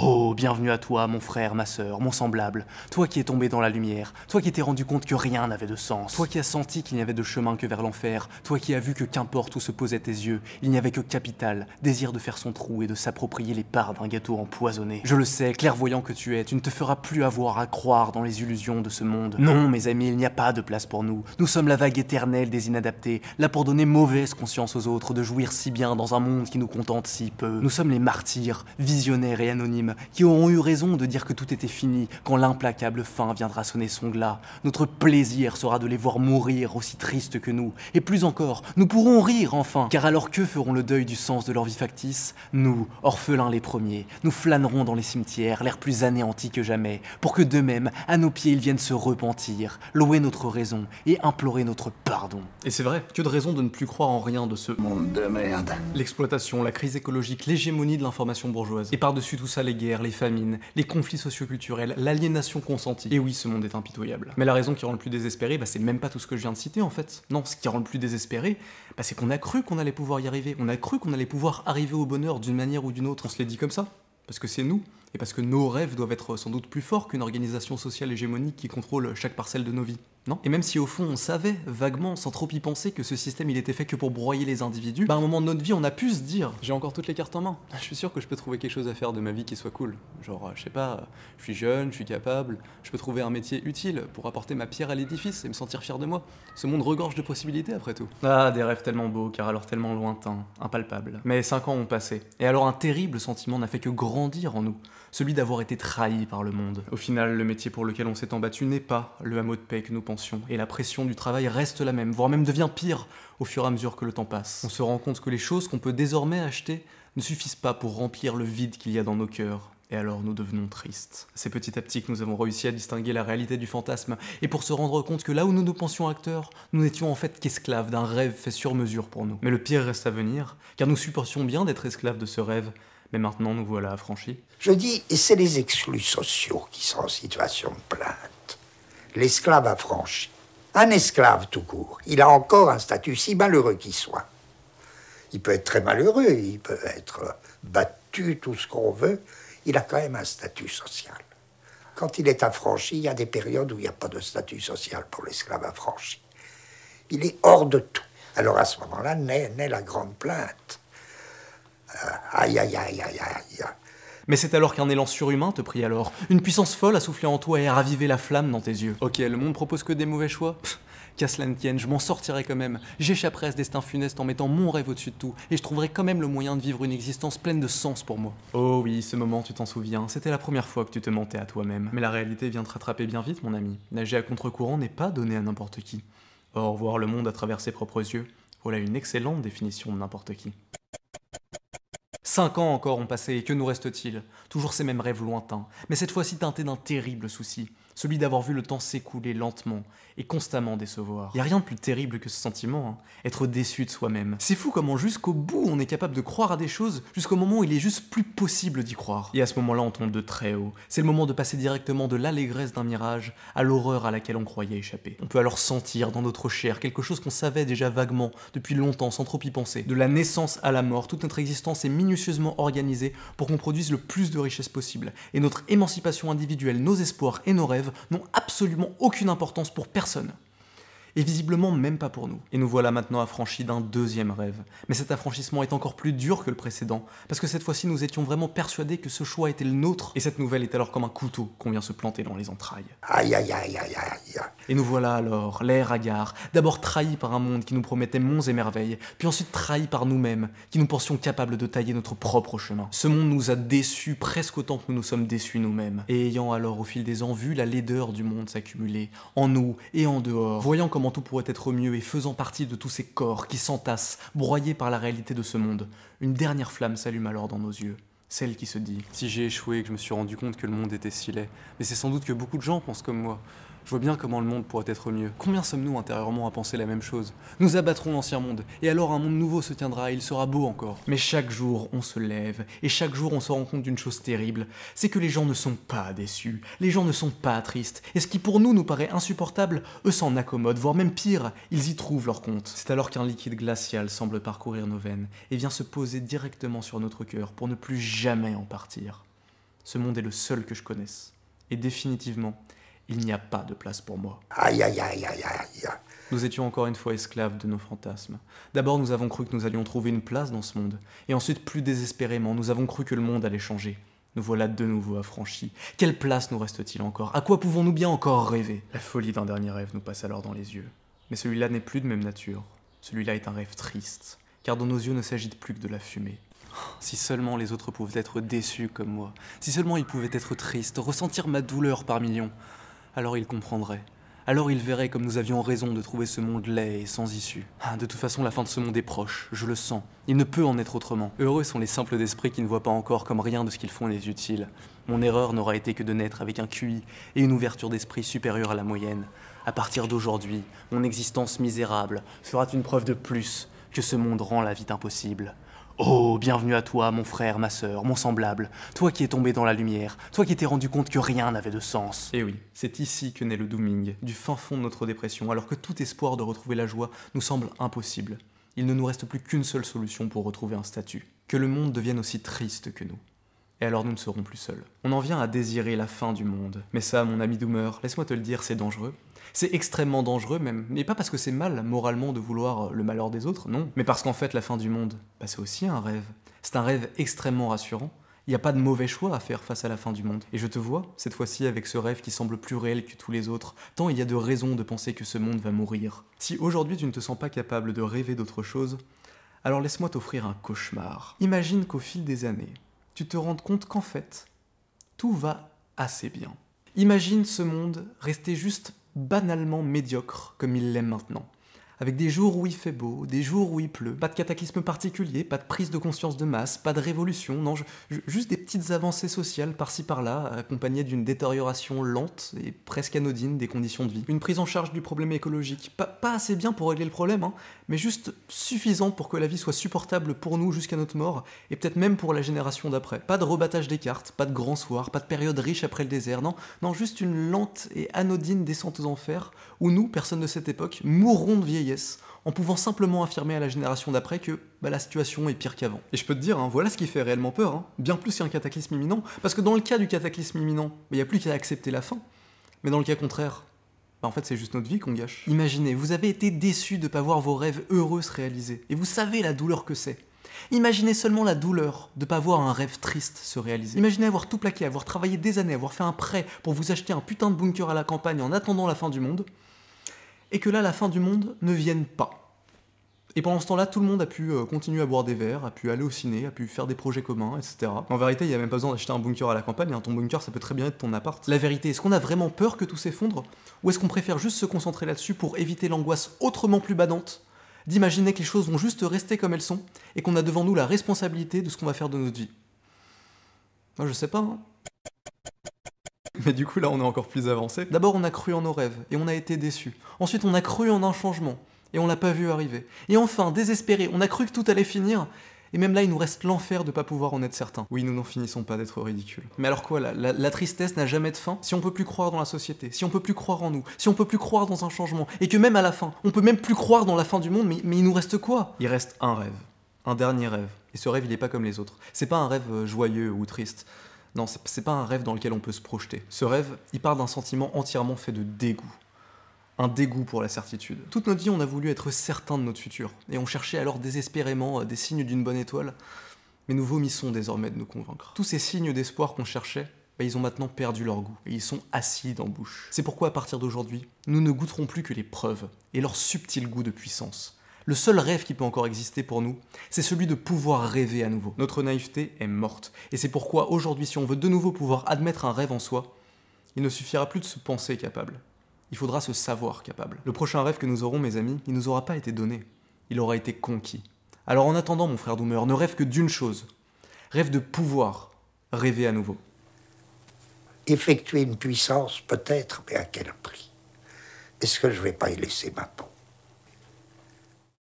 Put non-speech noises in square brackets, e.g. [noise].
Oh, bienvenue à toi, mon frère, ma sœur, mon semblable, toi qui es tombé dans la lumière, toi qui t'es rendu compte que rien n'avait de sens, toi qui as senti qu'il n'y avait de chemin que vers l'enfer, toi qui as vu que qu'importe où se posaient tes yeux, il n'y avait que capital, désir de faire son trou et de s'approprier les parts d'un gâteau empoisonné. Je le sais, clairvoyant que tu es, tu ne te feras plus avoir à croire dans les illusions de ce monde. Non, mes amis, il n'y a pas de place pour nous. Nous sommes la vague éternelle des inadaptés, là pour donner mauvaise conscience aux autres de jouir si bien dans un monde qui nous contente si peu. Nous sommes les martyrs, visionnaires et anonymes qui auront eu raison de dire que tout était fini quand l'implacable fin viendra sonner son glas. Notre plaisir sera de les voir mourir aussi tristes que nous. Et plus encore, nous pourrons rire enfin, car alors que feront le deuil du sens de leur vie factice? Nous, orphelins les premiers, nous flânerons dans les cimetières, l'air plus anéanti que jamais, pour que d'eux-mêmes, à nos pieds, ils viennent se repentir, louer notre raison et implorer notre pardon. Et c'est vrai, que de raison de ne plus croire en rien de ce monde de merde. L'exploitation, la crise écologique, l'hégémonie de l'information bourgeoise. Et par-dessus tout ça, les guerres, les famines, les conflits socioculturels, l'aliénation consentie. Et oui, ce monde est impitoyable. Mais la raison qui rend le plus désespéré, bah, c'est même pas tout ce que je viens de citer en fait. Non, ce qui rend le plus désespéré, bah, c'est qu'on a cru qu'on allait pouvoir y arriver. On a cru qu'on allait pouvoir arriver au bonheur d'une manière ou d'une autre. On se l'est dit comme ça. Parce que c'est nous, et parce que nos rêves doivent être sans doute plus forts qu'une organisation sociale hégémonique qui contrôle chaque parcelle de nos vies. Et même si au fond on savait vaguement, sans trop y penser, que ce système il était fait que pour broyer les individus, bah à un moment de notre vie on a pu se dire j'ai encore toutes les cartes en main. Je suis sûr que je peux trouver quelque chose à faire de ma vie qui soit cool. Genre, je sais pas, je suis jeune, je suis capable, je peux trouver un métier utile pour apporter ma pierre à l'édifice et me sentir fier de moi. Ce monde regorge de possibilités après tout. Ah, des rêves tellement beaux, car alors tellement lointains, impalpables. Mais cinq ans ont passé, et alors un terrible sentiment n'a fait que grandir en nous celui d'avoir été trahi par le monde. Au final, le métier pour lequel on s'est embattu n'est pas le hameau de paix que nous pensions, et la pression du travail reste la même, voire même devient pire au fur et à mesure que le temps passe. On se rend compte que les choses qu'on peut désormais acheter ne suffisent pas pour remplir le vide qu'il y a dans nos cœurs. Et alors nous devenons tristes. C'est petit à petit que nous avons réussi à distinguer la réalité du fantasme, et pour se rendre compte que là où nous nous pensions acteurs, nous n'étions en fait qu'esclaves d'un rêve fait sur mesure pour nous. Mais le pire reste à venir, car nous supportions bien d'être esclaves de ce rêve, mais maintenant nous voilà affranchis. Je dis, c'est les exclus sociaux qui sont en situation de plainte. L'esclave affranchi. Un esclave tout court, il a encore un statut si malheureux qu'il soit. Il peut être très malheureux, il peut être battu, tout ce qu'on veut, il a quand même un statut social. Quand il est affranchi, il y a des périodes où il n'y a pas de statut social pour l'esclave affranchi. Il est hors de tout. Alors à ce moment-là naît, naît la grande plainte. Euh, aïe, aïe, aïe, aïe, aïe. Mais c'est alors qu'un élan surhumain te prie alors. Une puissance folle a soufflé en toi et a ravivé la flamme dans tes yeux. Ok, le monde propose que des mauvais choix Qu'à cela ne tienne, je m'en sortirai quand même. J'échapperai à ce destin funeste en mettant mon rêve au-dessus de tout, et je trouverai quand même le moyen de vivre une existence pleine de sens pour moi. Oh oui, ce moment, tu t'en souviens, c'était la première fois que tu te mentais à toi-même. Mais la réalité vient te rattraper bien vite, mon ami. Nager à contre-courant n'est pas donné à n'importe qui. Or, voir le monde à travers ses propres yeux, voilà une excellente définition de n'importe qui. Cinq ans encore ont passé, et que nous reste-t-il? Toujours ces mêmes rêves lointains, mais cette fois-ci teintés d'un terrible souci, celui d'avoir vu le temps s'écouler lentement et constamment décevoir. Y a rien de plus terrible que ce sentiment, hein, être déçu de soi-même. C'est fou comment jusqu'au bout on est capable de croire à des choses, jusqu'au moment où il est juste plus possible d'y croire. Et à ce moment-là on tombe de très haut. C'est le moment de passer directement de l'allégresse d'un mirage à l'horreur à laquelle on croyait échapper. On peut alors sentir dans notre chair quelque chose qu'on savait déjà vaguement depuis longtemps sans trop y penser. De la naissance à la mort, toute notre existence est minutieusement organisée pour qu'on produise le plus de richesses possible. Et notre émancipation individuelle, nos espoirs et nos rêves n'ont absolument aucune importance pour personne et visiblement même pas pour nous. Et nous voilà maintenant affranchis d'un deuxième rêve. Mais cet affranchissement est encore plus dur que le précédent, parce que cette fois-ci nous étions vraiment persuadés que ce choix était le nôtre, et cette nouvelle est alors comme un couteau qu'on vient se planter dans les entrailles. Aïe aïe aïe aïe aïe. Et nous voilà alors, l'air hagard, d'abord trahis par un monde qui nous promettait monts et merveilles, puis ensuite trahis par nous-mêmes, qui nous pensions capables de tailler notre propre chemin. Ce monde nous a déçus presque autant que nous nous sommes déçus nous-mêmes, et ayant alors au fil des ans vu la laideur du monde s'accumuler, en nous et en dehors, voyant comment tout pourrait être mieux et faisant partie de tous ces corps qui s'entassent, broyés par la réalité de ce monde, une dernière flamme s'allume alors dans nos yeux. Celle qui se dit Si j'ai échoué que je me suis rendu compte que le monde était si laid, mais c'est sans doute que beaucoup de gens pensent comme moi. Je vois bien comment le monde pourrait être mieux. Combien sommes-nous intérieurement à penser la même chose? Nous abattrons l'ancien monde, et alors un monde nouveau se tiendra, et il sera beau encore. Mais chaque jour, on se lève, et chaque jour, on se rend compte d'une chose terrible, c'est que les gens ne sont pas déçus, les gens ne sont pas tristes, et ce qui pour nous nous paraît insupportable, eux s'en accommodent, voire même pire, ils y trouvent leur compte. C'est alors qu'un liquide glacial semble parcourir nos veines, et vient se poser directement sur notre cœur pour ne plus jamais en partir Ce monde est le seul que je connaisse. Et définitivement, il n'y a pas de place pour moi. Aïe, aïe, aïe, aïe, aïe. Nous étions encore une fois esclaves de nos fantasmes. D'abord, nous avons cru que nous allions trouver une place dans ce monde, et ensuite, plus désespérément, nous avons cru que le monde allait changer. Nous voilà de nouveau affranchis. Quelle place nous reste-t-il encore? À quoi pouvons-nous bien encore rêver? La folie d'un dernier rêve nous passe alors dans les yeux. Mais celui-là n'est plus de même nature. Celui-là est un rêve triste, car dans nos yeux ne s'agite plus que de la fumée. Si seulement les autres pouvaient être déçus comme moi, si seulement ils pouvaient être tristes, ressentir ma douleur par millions, alors ils comprendraient. Alors ils verraient comme nous avions raison de trouver ce monde laid et sans issue. Ah, de toute façon, la fin de ce monde est proche, je le sens. Il ne peut en être autrement. Heureux sont les simples d'esprit qui ne voient pas encore comme rien de ce qu'ils font n'est utile. Mon erreur n'aura été que de naître avec un QI et une ouverture d'esprit supérieure à la moyenne. À partir d'aujourd'hui, mon existence misérable fera une preuve de plus que ce monde rend la vie impossible. Oh, bienvenue à toi, mon frère, ma sœur, mon semblable, toi qui es tombé dans la lumière, toi qui t'es rendu compte que rien n'avait de sens. Eh oui, c'est ici que naît le dooming, du fin fond de notre dépression, alors que tout espoir de retrouver la joie nous semble impossible. Il ne nous reste plus qu'une seule solution pour retrouver un statut, que le monde devienne aussi triste que nous. Et alors nous ne serons plus seuls. On en vient à désirer la fin du monde. Mais ça, mon ami Doomer, laisse-moi te le dire, c'est dangereux. C'est extrêmement dangereux même, mais pas parce que c'est mal moralement de vouloir le malheur des autres, non, mais parce qu'en fait la fin du monde, bah, c'est aussi un rêve. C'est un rêve extrêmement rassurant. Il n'y a pas de mauvais choix à faire face à la fin du monde. Et je te vois, cette fois-ci, avec ce rêve qui semble plus réel que tous les autres, tant il y a de raisons de penser que ce monde va mourir. Si aujourd'hui tu ne te sens pas capable de rêver d'autre chose, alors laisse-moi t'offrir un cauchemar. Imagine qu'au fil des années, tu te rendes compte qu'en fait, tout va assez bien. Imagine ce monde rester juste banalement médiocre comme il l'est maintenant avec des jours où il fait beau, des jours où il pleut, pas de cataclysme particulier, pas de prise de conscience de masse, pas de révolution, non, juste des petites avancées sociales par-ci par-là, accompagnées d'une détérioration lente et presque anodine des conditions de vie. Une prise en charge du problème écologique, pas, assez bien pour régler le problème, hein, mais juste suffisant pour que la vie soit supportable pour nous jusqu'à notre mort, et peut-être même pour la génération d'après. Pas de rebattage des cartes, pas de grand soir, pas de période riche après le désert, non, non, juste une lente et anodine descente aux enfers, où nous, personnes de cette époque, mourrons de vieillesse en pouvant simplement affirmer à la génération d'après que bah, la situation est pire qu'avant. Et je peux te dire, hein, voilà ce qui fait réellement peur, hein. bien plus qu'un cataclysme imminent, parce que dans le cas du cataclysme imminent, il n'y a plus qu'à accepter la fin. Mais dans le cas contraire, bah, en fait c'est juste notre vie qu'on gâche. Imaginez, vous avez été déçu de ne pas voir vos rêves heureux se réaliser, et vous savez la douleur que c'est. Imaginez seulement la douleur de ne pas voir un rêve triste se réaliser. Imaginez avoir tout plaqué, avoir travaillé des années, avoir fait un prêt pour vous acheter un putain de bunker à la campagne en attendant la fin du monde, et que là, la fin du monde ne vienne pas. Et pendant ce temps-là, tout le monde a pu euh, continuer à boire des verres, a pu aller au ciné, a pu faire des projets communs, etc. En vérité, il n'y a même pas besoin d'acheter un bunker à la campagne, hein. ton bunker, ça peut très bien être ton appart. La vérité, est-ce qu'on a vraiment peur que tout s'effondre? Ou est-ce qu'on préfère juste se concentrer là-dessus pour éviter l'angoisse autrement plus badante? D'imaginer que les choses vont juste rester comme elles sont et qu'on a devant nous la responsabilité de ce qu'on va faire de notre vie? Moi, je sais pas, hein. [laughs] Mais du coup, là, on est encore plus avancé. D'abord, on a cru en nos rêves et on a été déçus. Ensuite, on a cru en un changement et on l'a pas vu arriver. Et enfin, désespéré, on a cru que tout allait finir. Et même là, il nous reste l'enfer de pas pouvoir en être certain. Oui, nous n'en finissons pas d'être ridicules. Mais alors quoi, la, la, tristesse n'a jamais de fin? Si on peut plus croire dans la société, si on peut plus croire en nous, si on peut plus croire dans un changement, et que même à la fin, on peut même plus croire dans la fin du monde, mais, mais il nous reste quoi? Il reste un rêve. Un dernier rêve. Et ce rêve, il n'est pas comme les autres. C'est pas un rêve euh, joyeux ou triste. Non, c'est pas un rêve dans lequel on peut se projeter. Ce rêve, il part d'un sentiment entièrement fait de dégoût. Un dégoût pour la certitude. Toute notre vie, on a voulu être certain de notre futur, et on cherchait alors désespérément euh, des signes d'une bonne étoile, mais nous vomissons désormais de nous convaincre. Tous ces signes d'espoir qu'on cherchait, bah, ils ont maintenant perdu leur goût, et ils sont acides en bouche. C'est pourquoi à partir d'aujourd'hui, nous ne goûterons plus que les preuves, et leur subtil goût de puissance. Le seul rêve qui peut encore exister pour nous, c'est celui de pouvoir rêver à nouveau. Notre naïveté est morte. Et c'est pourquoi aujourd'hui, si on veut de nouveau pouvoir admettre un rêve en soi, il ne suffira plus de se penser capable. Il faudra se savoir capable. Le prochain rêve que nous aurons, mes amis, il ne nous aura pas été donné. Il aura été conquis. Alors en attendant, mon frère Doomer, ne rêve que d'une chose. Rêve de pouvoir rêver à nouveau. Effectuer une puissance, peut-être, mais à quel prix? Est-ce que je ne vais pas y laisser ma peau